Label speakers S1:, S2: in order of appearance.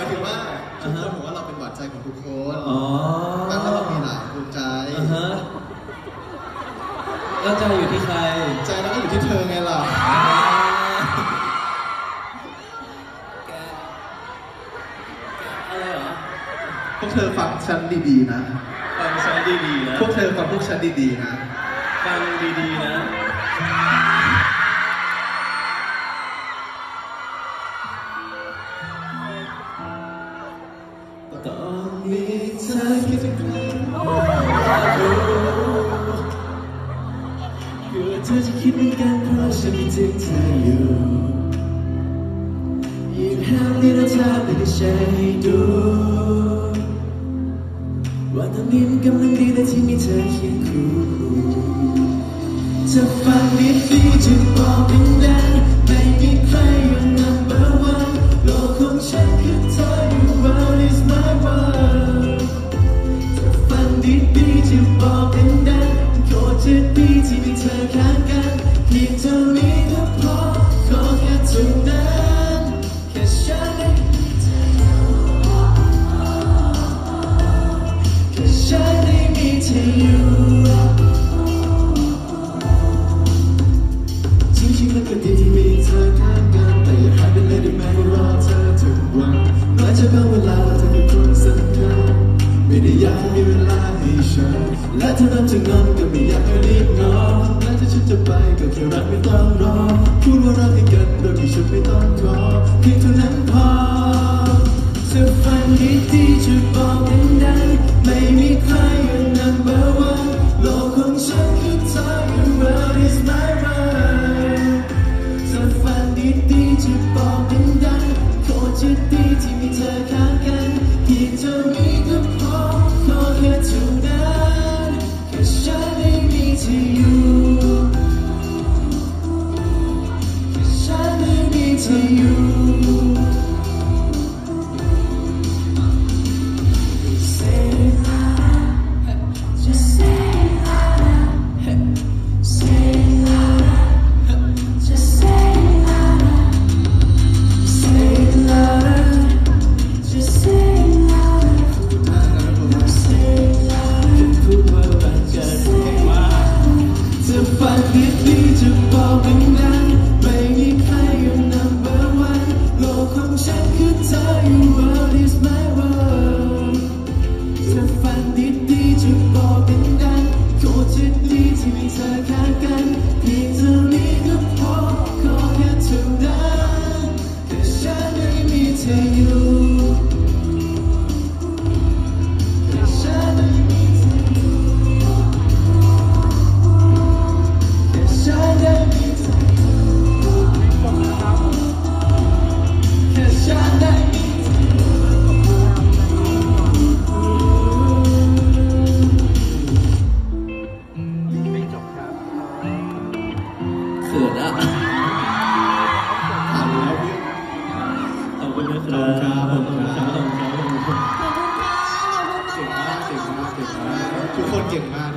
S1: ายถึงว่าทุกคนบอกว่าเราเป็นหวานใจของทุกคน
S2: อ๋อ
S1: แต่ว่าเรามีหลายดวงใจ
S2: อ่าฮะแล้วใจอยู่ที่ใคร
S1: ใจเราก็อยู่ที่เธอไงล่ะ
S2: แกอะไรเหรอ
S1: พวกเธอฟังฉันดีๆนะ
S2: ฟังฉันดีๆนะ
S1: พวกเธอฟังพวกฉันดีๆนะ
S2: ฟังดีๆนะ อคิดเธอจะคิดเหมือนกันเพราะฉันคิดถึงเธออยู่ยิ่งห้ามนี่เราเธอไม่ได้แชร์ให้ดูว่าตอนนี้มันกำลังดีแต่ที่มีเธอเคียงคู่จะฟังดีดีๆจะบอกเป็นดังไม่มีใครอยู่ ตรจะดีที่มีเธอข้างกันเพียงเท่านี้ ค่รักไม่ต้องรอพูดว่ารักให้กันโดยที่ฉันไม่ต้องขอเพียงเท่านั้นพอจะฟังดีดีๆจะบอกกันได้ไม่มีใครอยู่ number one โลกของฉันคือเธอ your world is my world จะฟังดีดีๆจะบอกกันได้โคตรจะดีที่มีเธอข้างกันเพียงเท่านี้ ดีๆจะบอกกันได้โคตรจะดีที่มีเธอข้างกัน เขินอะขอบคุณนะครับขอบคุณครับขอบคุณครับขอบคุณครับเก่งมาเก่งมากทุกคนเก่งมาก